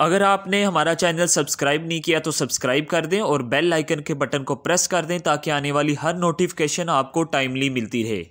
अगर आपने हमारा चैनल सब्सक्राइब नहीं किया तो सब्सक्राइब कर दें और बेल आइकन के बटन को प्रेस कर दें ताकि आने वाली हर नोटिफिकेशन आपको टाइमली मिलती रहे